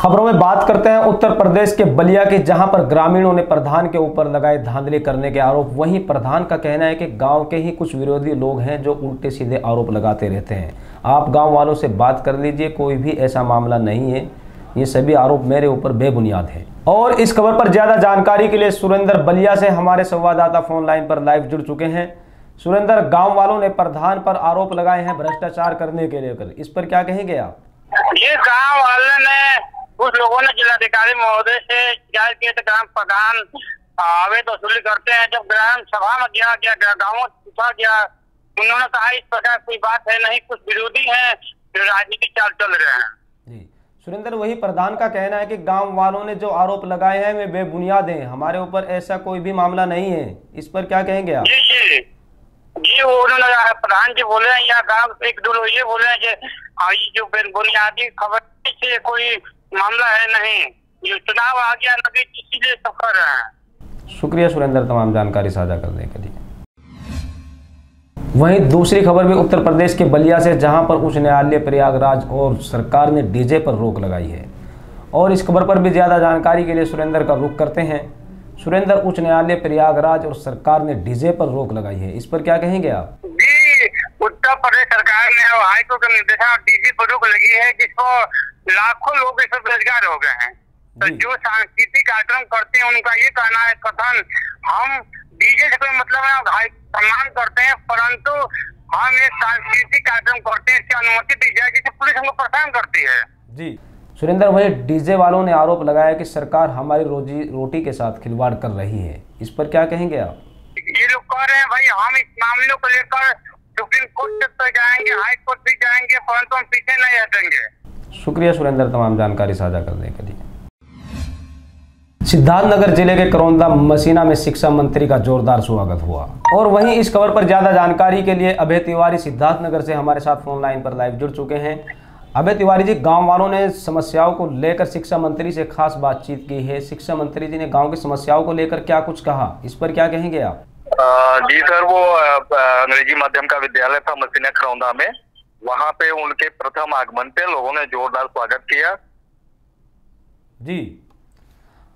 खबरों में बात करते हैं उत्तर प्रदेश के बलिया के, जहाँ पर ग्रामीणों ने प्रधान के ऊपर लगाए धांधली करने के आरोप। वहीं प्रधान का कहना है कि गाँव के ही कुछ विरोधी लोग हैं जो उल्टे सीधे आरोप लगाते रहते हैं। आप गाँव वालों से बात कर लीजिए, कोई भी ऐसा मामला नहीं है। ये सभी आरोप मेरे ऊपर बेबुनियाद है। और इस खबर पर ज़्यादा जानकारी के लिए सुरेंद्र बलिया से हमारे संवाददाता फ़ोन लाइन पर लाइव जुड़ चुके हैं। सुरेंद्र, गाँव वालों ने प्रधान पर आरोप लगाए हैं भ्रष्टाचार करने के लेकर। इस पर क्या कहेंगे आप? ये गाँव वाले ने कुछ लोगों ने जिलाधिकारी महोदय से शिकायत की तो ग्राम प्रधान अवैध वसूली करते हैं। जब ग्राम सभा में गया गया गाँव पूछा गया उन्होंने कहा इस प्रकार कोई बात है नहीं कुछ विरोधी हैं जो राजनीतिक चाल चल रहे हैं। जी। सुरेंद्र वही प्रधान का कहना है कि गाँव वालों ने जो आरोप लगाए हैं वे बेबुनियाद हैं। हमारे ऊपर ऐसा कोई भी मामला नहीं है। इस पर क्या कहेंगे आप? जी जी। जी वो उन्होंने प्रधान जी बोले हैं या गाँव एक दो लोग ये बोले हैं कि जो बेबुनियादी खबर से कोई मामला है नहीं। ये चुनाव आ गया नदी इसीलिए सब कर रहे हैं। शुक्रिया सुरेंद्र तमाम जानकारी साझा करने के लिए। वहीं दूसरी खबर भी उत्तर प्रदेश के बलिया से जहाँ पर उच्च न्यायालय प्रयागराज और सरकार ने डीजे पर रोक लगाई है। और इस खबर पर भी ज़्यादा जानकारी के लिए सुरेंद्र का रुख करते हैं। सुरेंद्र उच्च न्यायालय प्रयागराज और सरकार ने डीजे पर रोक लगाई है। इस पर क्या कहेंगे आप? जी उत्तर प्रदेश हाईकोर्ट के निर्देशन डीजे पर रोक लगी है जिसको लाखों लोग इसमें बेरोजगार हो गए हैं। तो जो। सांस्कृतिक कार्यक्रम करते हैं उनका ये कहना है कथन हम डीजे से कोई मतलब है सम्मान करते हैं परंतु हम एक सांस्कृतिक कार्यक्रम करते हैं इसकी अनुमति दी जाए जिसे पुलिस हमको परेशान करती है। जी। सुरेंद्र भाई डीजे वालों ने आरोप लगाया कि सरकार हमारी रोजी रोटी के साथ खिलवाड़ कर रही है। इस पर क्या कहेंगे आप? ये लोग कह रहे हैं भाई हम इस मामले को लेकर सुप्रीम कोर्ट तक तो जाएँगे, हाई कोर्ट भी जाएँगे परंतु हम पीछे नहीं हटेंगे। शुक्रिया सुरेंद्र, तमाम जानकारी साझा करने के लिए। सिद्धार्थनगर ज़िले के करौंदा मसीना में शिक्षा मंत्री का जोरदार स्वागत हुआ। और वहीं इस खबर पर ज़्यादा जानकारी के लिए अभय तिवारी सिद्धार्थनगर से हमारे साथ फ़ोन लाइन पर लाइव जुड़ चुके हैं। अभय तिवारी जी, गाँव वालों ने समस्याओं को लेकर शिक्षा मंत्री से खास बातचीत की है। शिक्षा मंत्री जी ने गाँव की समस्याओं को लेकर क्या कुछ कहा? इस पर क्या कहेंगे आप? जी सर वो अंग्रेज़ी माध्यम का विद्यालय था मसीना करौंदा में वहाँ पे उनके प्रथम आगमन पे लोगों ने जोरदार स्वागत किया। जी।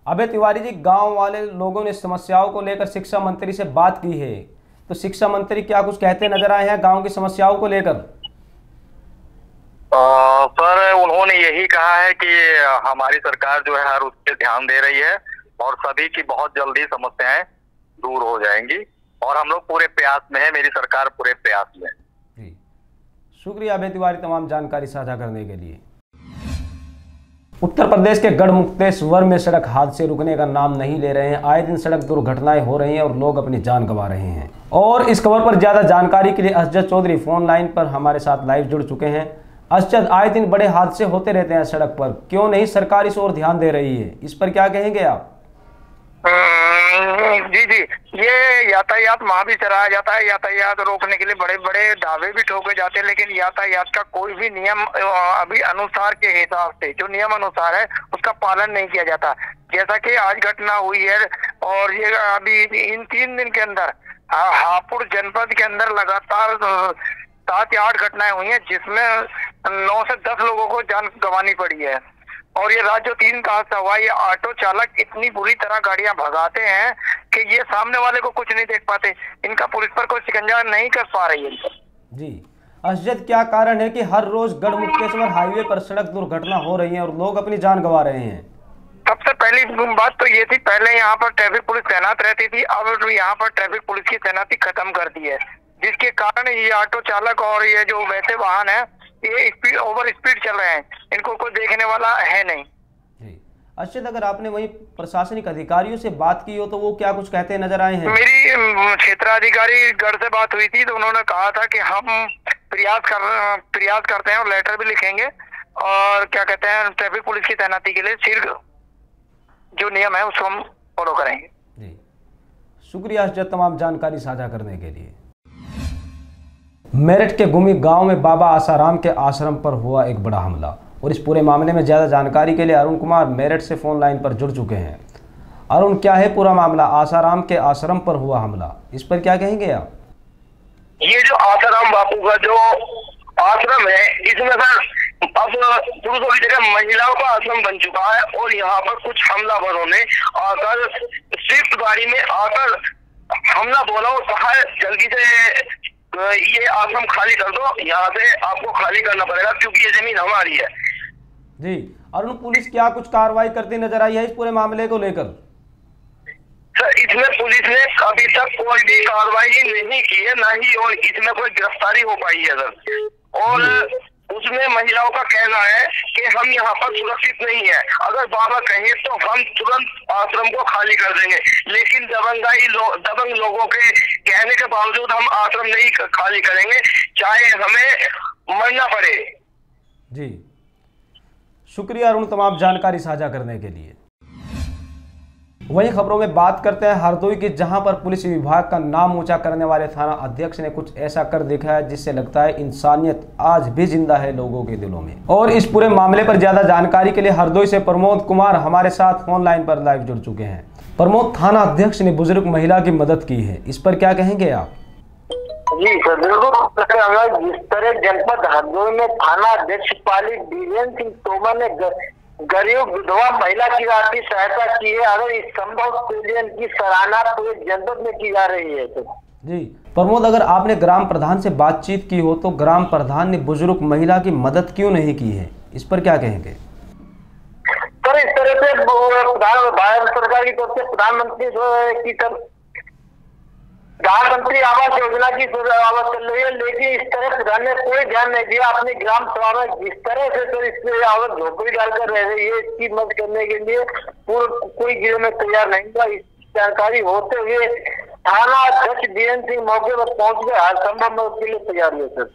अभय तिवारी जी गाँव वाले लोगों ने समस्याओं को लेकर शिक्षा मंत्री से बात की है। तो शिक्षा मंत्री क्या कुछ कहते नज़र आए हैं गाँव की समस्याओं को लेकर? सर उन्होंने यही कहा है कि हमारी सरकार जो है हर उस पर ध्यान दे रही है और सभी की बहुत जल्दी समस्याएँ दूर हो जाएँगी। और हम लोग पूरे प्रयास में है मेरी सरकार पूरे प्रयास में शुक्रिया अभय तिवारी तमाम जानकारी साझा करने के लिए। उत्तर प्रदेश के गढ़ मुक्तेश्वर में सड़क हादसे रुकने का नाम नहीं ले रहे हैं। आए दिन सड़क दुर्घटनाएँ हो रही हैं और लोग अपनी जान गंवा रहे हैं। और इस खबर पर ज़्यादा जानकारी के लिए असजद चौधरी फ़ोन लाइन पर हमारे साथ लाइव जुड़ चुके हैं। असजद आए दिन बड़े हादसे होते रहते हैं सड़क पर। क्यों नहीं? सरकार इस ओर ध्यान दे रही है। इस पर क्या कहेंगे आप? जी जी। ये यातायात वहाँ भी चलाया जाता है यातायात रोकने के लिए बड़े बड़े दावे भी ठोके जाते हैं, लेकिन यातायात का कोई भी नियम अभी अनुसार के हिसाब से, जो नियम अनुसार है, उसका पालन नहीं किया जाता। जैसा कि आज घटना हुई है, और ये अभी इन तीन दिन के अंदर हापुड़ जनपद के अंदर लगातार सात या आठ घटनाएँ हुई हैं, जिसमें नौ से दस लोगों को जान गंवानी पड़ी है। और ये राज्य तीन का हादसा हुआ ये ऑटो चालक इतनी बुरी तरह गाड़ियाँ भगाते हैं कि ये सामने वाले को कुछ नहीं देख पाते। इनका पुलिस पर कोई शिकंजा नहीं कर पा रही है जी। अशजद क्या कारण है कि हर रोज गढ़ मुक्तेश्वर हाईवे पर सड़क दुर्घटना हो रही है और लोग अपनी जान गंवा रहे हैं? सबसे पहली बात तो ये थी पहले यहाँ पर ट्रैफ़िक पुलिस तैनात रहती थी अब यहाँ पर ट्रैफ़िक पुलिस की तैनाती खत्म कर दी है। जिसके कारण ये ऑटो चालक और ये जो वैसे वाहन है ये स्पीड ओवर स्पीड चल रहे हैं। इनको कोई देखने वाला है नहीं। अर्षद अगर आपने वही प्रशासनिक अधिकारियों से बात की हो तो वो क्या कुछ कहते नज़र आए हैं? मेरी क्षेत्राधिकारी गढ़ से बात हुई थी तो उन्होंने कहा था कि हम प्रयास कर प्रयास करते हैं और लेटर भी लिखेंगे और क्या कहते हैं ट्रैफ़िक पुलिस की तैनाती के लिए सिर्फ़ जो नियम है उसको हम फॉलो करेंगे। जी। शुक्रिया अर्षद तमाम जानकारी साझा करने के लिए। मेरठ के गुमी गाँव में बाबा आसाराम के आश्रम पर हुआ एक बड़ा हमला और इस पूरे मामले में ज़्यादा जानकारी के लिए अरुण कुमार मेरठ से फ़ोन लाइन पर जुड़ चुके हैं। अरुण, क्या है पूरा मामला? आसाराम के आश्रम पर हुआ हमला। इस पर क्या कहेंगे आप? ये जो आसाराम बापू का जो आश्रम है, इसमें सर, अब पुरुषों की जगह महिलाओं का आश्रम बन चुका है और यहाँ पर कुछ हमलावरों ने आकर स्विफ्ट गाड़ी में आकर हमला बोला और कहा जल्दी से ये आश्रम खाली कर दो यहाँ से आपको खाली करना पड़ेगा क्योंकि ये ज़मीन हमारी है। जी अरुण पुलिस क्या कुछ कार्रवाई करती नज़र आई है इस पूरे मामले को लेकर? सर इसमें पुलिस ने अभी तक कोई भी कार्रवाई नहीं की है ना ही और इसमें कोई गिरफ्तारी हो पाई है सर। और उसमें महिलाओं का कहना है कि हम यहाँ पर सुरक्षित नहीं है। अगर बाबा कहे तो हम तुरंत आश्रम को खाली कर देंगे। लेकिन दबंगाई लो, दबंग लोगों के कहने के बावजूद हम आश्रम नहीं खाली करेंगे। चाहे हमें मरना पड़े। जी। शुक्रिया अरुण तमाम जानकारी साझा करने के लिए। वहीं खबरों में बात करते हैं हरदोई की, जहाँ पर पुलिस विभाग का नाम ऊँचा करने वाले थाना अध्यक्ष ने कुछ ऐसा कर दिखाया जिससे लगता है इंसानियत आज भी ज़िंदा है लोगों के दिलों में। और इस पूरे मामले पर ज़्यादा जानकारी के लिए हरदोई से प्रमोद कुमार हमारे साथ फ़ोन लाइन पर लाइव जुड़ चुके हैं। प्रमोद, थाना अध्यक्ष ने बुज़ुर्ग महिला की मदद की है। इस पर क्या कहेंगे आप? जी, सर, बिल्कुल। जिस तरह जनपद हरदोई में थाना अध्यक्ष पाली बीरेन्द्र सिंह तोमर ने गरीब विधवा महिला की आर्थिक सहायता की है अगर इस संभव की सराहना पूरे जनपद में की जा रही है तो। जी प्रमोद अगर आपने ग्राम प्रधान से बातचीत की हो तो ग्राम प्रधान ने बुज़ुर्ग महिला की मदद क्यों नहीं की है? इस पर क्या कहेंगे? सर इस तरह से प्रधान भारत सरकार की तरफ़ से प्रधानमंत्री की तरफ़ प्रधानमंत्री आवास योजना की आवास चल रही है, लेकिन इस तरह प्रधान ने कोई ध्यान नहीं दिया। अपने ग्राम सभा में जिस तरह से तो इस आवास झोपड़ी डालकर रह रही है, इसकी मदद करने के लिए पूर्व कोई गिर में तैयार नहीं था। इस जानकारी होते हुए थाना अध्यक्ष बीएन सिंह मौके पर पहुँच गए। हर संभव मदद के लिए तैयार हुए सर।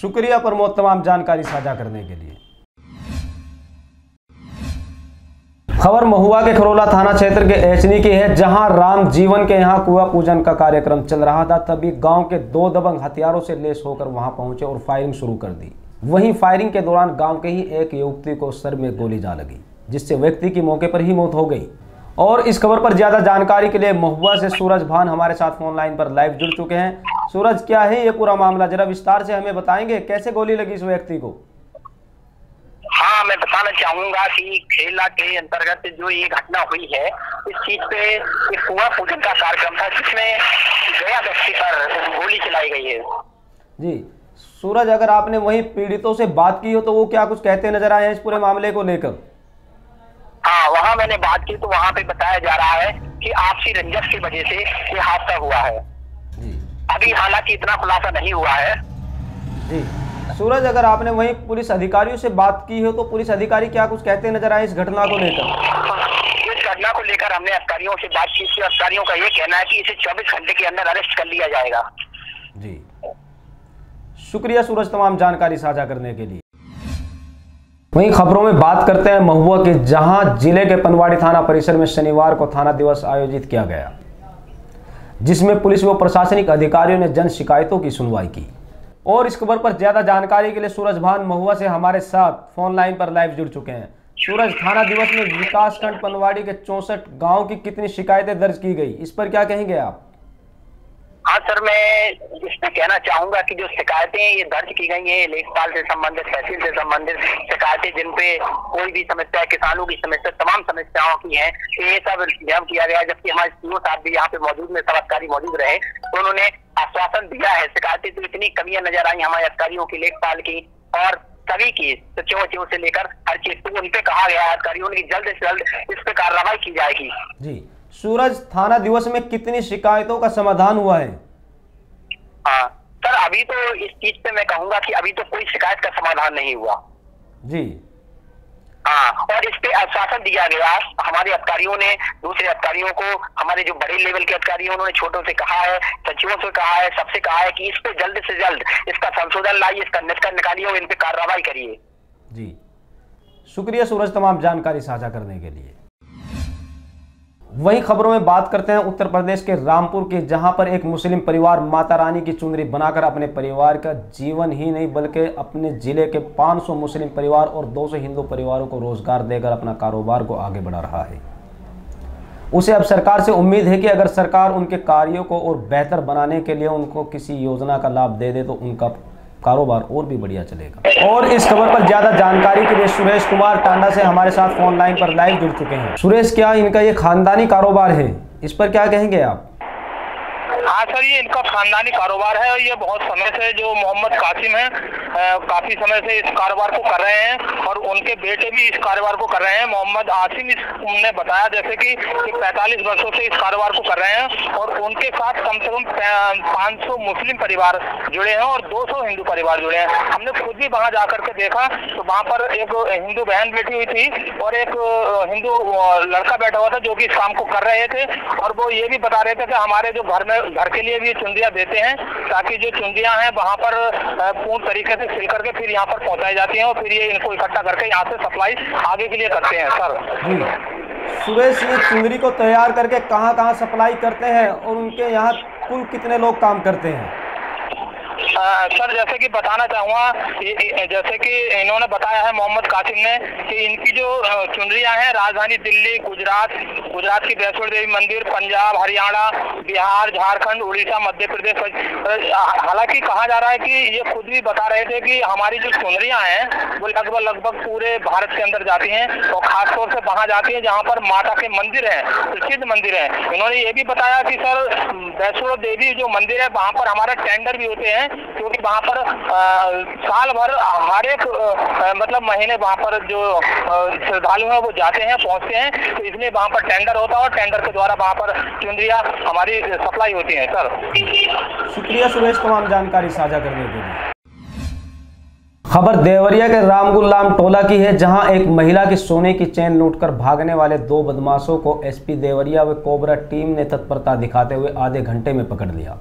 शुक्रिया प्रमोद तमाम जानकारी साझा करने के लिए। खबर महुआ के खरोला थाना क्षेत्र के एचनी की है, जहाँ राम जीवन के यहाँ कुआ पूजन का कार्यक्रम चल रहा था, तभी गाँव के दो दबंग हथियारों से लेस होकर वहाँ पहुँचे और फायरिंग शुरू कर दी। वहीं फायरिंग के दौरान गाँव के ही एक युवती को सर में गोली जा लगी, जिससे व्यक्ति की मौके पर ही मौत हो गई। और इस खबर पर ज़्यादा जानकारी के लिए महुआ से सूरज भान हमारे साथ फ़ोन लाइन पर लाइव जुड़ चुके हैं। सूरज, क्या है ये पूरा मामला? जरा विस्तार से हमें बताएँगे, कैसे गोली लगी इस व्यक्ति को? हाँ मैं बताना चाहूँगा कि खेला के अंतर्गत जो ये घटना हुई है इस चीज़ पे एक कुआ पूजन का कार्यक्रम था जिसमें गया व्यक्ति पर गोली चलाई गई है। जी सूरज अगर आपने वही पीड़ितों से बात की हो तो वो क्या कुछ कहते नज़र आए हैं इस पूरे मामले को लेकर? हाँ वहाँ मैंने बात की तो वहाँ पे बताया जा रहा है कि आपसी रंजस की वजह से ये हादसा हुआ है। जी। अभी हालाँकि इतना खुलासा नहीं हुआ है। जी। सूरज अगर आपने वही पुलिस अधिकारियों से बात की हो तो पुलिस अधिकारी क्या कुछ कहते नज़र आए इस घटना को लेकर? इस घटना को लेकर हमने अधिकारियों से बातचीत की। अधिकारियों का ये कहना है कि इसे 24 घंटे के अंदर अरेस्ट कर लिया जाएगा। जी। शुक्रिया सूरज तमाम जानकारी साझा करने के लिए। वहीं खबरों में बात करते हैं महुआ के जहाँ ज़िले के पनवाड़ी थाना परिसर में शनिवार को थाना दिवस आयोजित किया गया जिसमें पुलिस व प्रशासनिक अधिकारियों ने जन शिकायतों की सुनवाई की। और इस खबर पर ज़्यादा जानकारी के लिए सूरज भान महुआ से हमारे साथ फ़ोन लाइन पर लाइव जुड़ चुके हैं। सूरज, थाना दिवस में विकासखंड पनवाड़ी के चौसठ गाँव की कितनी शिकायतें दर्ज की गई? इस पर क्या कहेंगे आप? हाँ सर, मैं इसमें कहना चाहूँगा कि जो शिकायतें ये दर्ज की गई हैं लेखपाल से संबंधित, तहसील से संबंधित शिकायतें, जिन पे कोई भी समस्या, किसानों की समस्या, तमाम समस्याओं की हैं, ये सब जम किया गया जबकि हमारे सीओ साहब भी यहाँ पे मौजूद में सब अधिकारी मौजूद रहे तो उन्होंने आश्वासन दिया है, शिकायतें तो इतनी कमियाँ नज़र आई हमारे अधिकारियों की, लेखपाल की और सभी की, सचिव सचिव से लेकर हर चीज़ तो उन पे कहा गया अधिकारियों की जल्द से जल्द इस पे कार्रवाई की जाएगी। जी। सूरज थाना दिवस में कितनी शिकायतों का समाधान हुआ है? हाँ सर अभी तो इस चीज़ पे मैं कहूँगा कि अभी तो कोई शिकायत का समाधान नहीं हुआ। जी। हाँ और इस पे आश्वासन दिया गया। हमारे अधिकारियों ने दूसरे अधिकारियों को हमारे जो बड़े लेवल के अधिकारी उन्होंने छोटों से कहा है सचिवों से कहा है सबसे कहा है कि इस पे जल्द से जल्द इसका संशोधन लाइए इसका निष्कर्ष निकालिए और इन पे कार्रवाई करिए। जी। शुक्रिया सूरज तमाम जानकारी साझा करने के लिए। वहीं खबरों में बात करते हैं उत्तर प्रदेश के रामपुर के, जहाँ पर एक मुस्लिम परिवार माता रानी की चुनरी बनाकर अपने परिवार का जीवन ही नहीं, बल्कि अपने ज़िले के 500 मुस्लिम परिवार और 200 हिंदू परिवारों को रोज़गार देकर अपना कारोबार को आगे बढ़ा रहा है। उसे अब सरकार से उम्मीद है कि अगर सरकार उनके कार्यों को और बेहतर बनाने के लिए उनको किसी योजना का लाभ दे दे तो उनका कारोबार और भी बढ़िया चलेगा। और इस खबर पर ज़्यादा जानकारी के लिए सुरेश कुमार टांडा से हमारे साथ फ़ोन लाइन पर लाइव जुड़ चुके हैं। सुरेश, क्या इनका ये खानदानी कारोबार है? इस पर क्या कहेंगे आप? हाँ सर ये इनका खानदानी कारोबार है और ये बहुत समय से जो मोहम्मद कासिम है काफ़ी समय से इस कारोबार को कर रहे हैं और उनके बेटे भी इस कारोबार को कर रहे हैं। मोहम्मद आसिम ने बताया जैसे कि, 45 वर्षों से इस कारोबार को कर रहे हैं और उनके साथ कम से कम 500 मुस्लिम परिवार जुड़े हैं और 200 हिंदू परिवार जुड़े हैं। हमने खुद भी वहाँ जाकर के देखा तो वहाँ पर एक हिंदू बहन बैठी हुई थी और एक हिंदू लड़का बैठा हुआ था जो की इस काम को कर रहे थे और वो ये भी बता रहे थे कि हमारे जो घर में घर के लिए भी चुंदिया देते हैं, ताकि जो चुंदिया हैं वहाँ पर पूर्ण तरीके से सिल करके फिर यहाँ पर पहुँचाई जाती हैं और फिर ये इनको इकट्ठा करके यहाँ से सप्लाई आगे के लिए करते हैं, सर। सुरेश ये चुंदरी को तैयार करके कहाँ कहाँ सप्लाई करते हैं और उनके यहाँ कुल कितने लोग काम करते हैं? सर, जैसे कि बताना चाहूँगा जैसे कि इन्होंने बताया है, मोहम्मद कासिम ने, कि इनकी जो चुनरियाँ हैं, राजधानी दिल्ली, गुजरात गुजरात की वैष्णो देवी मंदिर, पंजाब, हरियाणा, बिहार, झारखंड, उड़ीसा, मध्य प्रदेश हालाँकि कहा जा रहा है कि ये खुद भी बता रहे थे कि हमारी जो चुनरियाँ हैं, वो लगभग लगभग पूरे भारत के अंदर जाती हैं, और खासतौर से वहाँ जाती हैं, जहाँ पर माता के मंदिर हैं, प्रसिद्ध मंदिर हैं। इन्होंने ये भी बताया कि, सर, वैष्णो देवी जो मंदिर है, वहाँ पर हमारे टेंडर भी होते हैं क्योंकि वहाँ पर आ, साल भर हर एक मतलब महीने वहाँ पर जो श्रद्धालु हैं वो जाते हैं पहुँचते हैं। तो इसलिए वहाँ पर टेंडर होता है और टेंडर के द्वारा वहाँ पर चुनरिया हमारी सप्लाई होती है सर। शुक्रिया सुरेश तमाम जानकारी साझा करने के लिए। खबर देवरिया के रामगुल्लाम टोला की है जहाँ एक महिला की सोने की चेन लूटकर भागने वाले दो बदमाशों को एसपी देवरिया व कोबरा टीम ने तत्परता दिखाते हुए आधे घंटे में पकड़ लिया।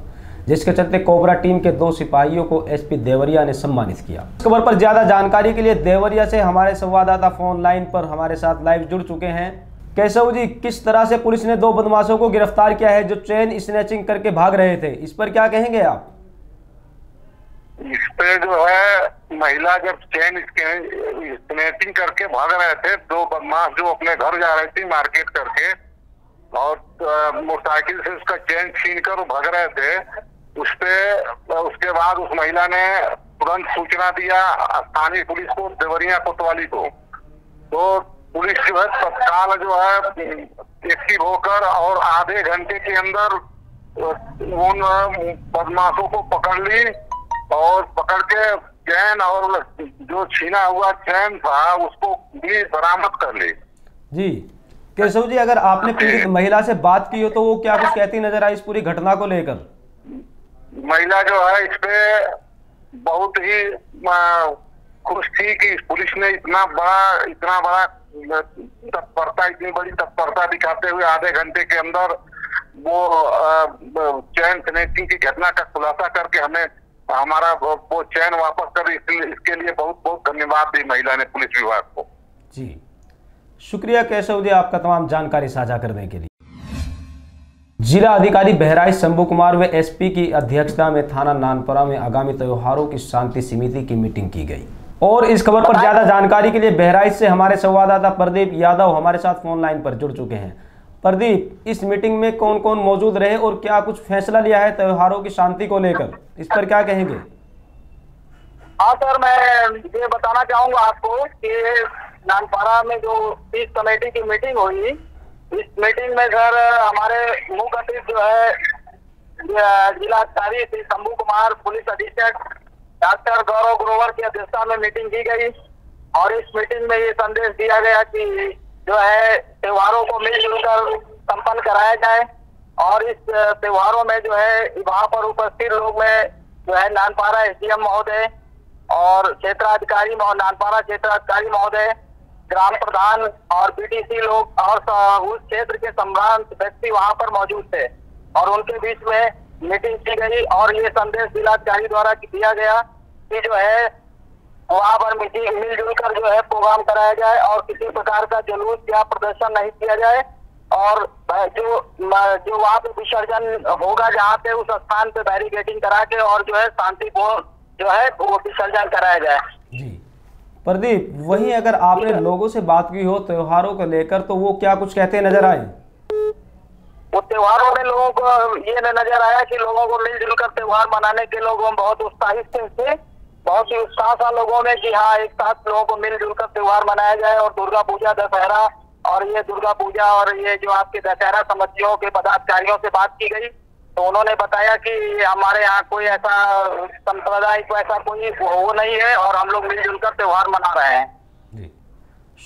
जिसके चलते कोबरा टीम के दो सिपाहियों को एसपी देवरिया ने सम्मानित किया। इस खबर पर ज़्यादा जानकारी के लिए देवरिया से हमारे संवाददाता फ़ोन लाइन पर हमारे साथ लाइव जुड़ चुके हैं। कैशव जी, किस तरह से पुलिस ने दो बदमाशों को गिरफ़्तार किया है जो चेन स्नैचिंग करके भाग रहे थे? इस पर क्या कहेंगे आप? इस पे जो है, महिला जब चेन स्नैचिंग करके भाग रहे थे, दो बदमाश जो अपने घर जा रहे थे, मार्केट करके और मोटरसाइकिल से उसका चेन छीन कर भग रहे थे। उस पे उसके बाद उस महिला ने तुरंत सूचना दिया स्थानीय पुलिस को, देवरिया कोतवाली को। तो पुलिस जो है तत्काल जो है, एक्टिव होकर और आधे घंटे के अंदर उन बदमाशों को पकड़ ली और पकड़ के चैन और जो छीना हुआ चैन था, उसको भी बरामद कर ली। जी। केशव जी अगर आपने पीड़ित महिला से बात की हो तो वो क्या कुछ कहती नज़र आई इस पूरी घटना को लेकर? महिला जो है इस पे बहुत ही खुश थी कि पुलिस ने इतना बड़ा इतना बड़ा तत्परता इतनी बड़ी तत्परता दिखाते हुए आधे घंटे के अंदर वो चैन स्नेचिंग की घटना का खुलासा करके हमें हमारा वो चैन वापस कर इसके लिए बहुत बहुत धन्यवाद दी महिला ने पुलिस विभाग को। जी। शुक्रिया केशव जी, आपका तमाम जानकारी साझा करने के लिए। जिला अधिकारी बहराइच शंभू कुमार व एसपी की अध्यक्षता में थाना नानपुरा में आगामी त्योहारों की शांति समिति की मीटिंग की गई। और इस खबर पर ज़्यादा जानकारी के लिए बहराइच से हमारे संवाददाता प्रदीप यादव हमारे साथ फ़ोन लाइन पर जुड़ चुके हैं। प्रदीप, इस मीटिंग में कौन कौन मौजूद रहे और क्या कुछ फैसला लिया है त्योहारों की शांति को लेकर? इस पर क्या कहेंगे? हाँ सर, मैं ये बताना चाहूँगा आपको कि नानपारा में जो इस कमेटी की मीटिंग हुई, इस मीटिंग में सर हमारे मुख्य अतिथि जो है जिलाधिकारी श्री शंभू कुमार, पुलिस अधीक्षक, डॉक्टर गौरव ग्रोवर की अध्यक्षता में मीटिंग की गई और इस मीटिंग में ये संदेश दिया गया कि जो है, त्योहारों को मिलजुल कर संपन्न कराया जाए और इस त्योहारों में जो है, वहाँ पर उपस्थित लोग में जो है, नानपारा एस महोदय और क्षेत्राधिकारी नानपारा क्षेत्राधिकारी महोदय ग्राम प्रधान और बीडीसी लोग और उस क्षेत्र के सम्रांत व्यक्ति वहाँ पर मौजूद थे। और उनके बीच में मीटिंग की गई और ये संदेश जिलाधिकारी द्वारा दिया गया कि जो है, वहाँ पर मीटिंग मिलजुल कर जो है प्रोग्राम कराया जाए और किसी प्रकार का जुलूस या प्रदर्शन नहीं किया जाए। और जो जो वहाँ पे विसर्जन होगा जहाँ पे उस स्थान पे बैरिकेटिंग करा के और जो है शांतिपूर्ण जो है वो विसर्जन कराया जाए। प्रदीप, वहीं अगर आपने लोगों से बात की हो, त्योहारों को लेकर तो वो क्या कुछ कहते नज़र आए? वो त्योहारों में लोगों को ये नज़र आया कि लोगों को मिलजुल कर त्योहार मनाने के लोग बहुत उत्साहित थे बहुत ही उत्साह था लोगों में कि हाँ एक साथ लोगों को मिलजुल कर त्योहार मनाया जाए और दुर्गा पूजा, दशहरा और ये दुर्गा पूजा और ये जो आपके दशहरा समितियों के पदाधिकारियों से बात की गई। तो उन्होंने बताया कि हमारे यहाँ कोई ऐसा संप्रदाय को ऐसा कोई वो नहीं है और हम लोग मिलजुल कर त्योहार मना रहे हैं। जी।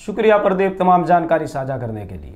शुक्रिया प्रदीप, तमाम जानकारी साझा करने के लिए।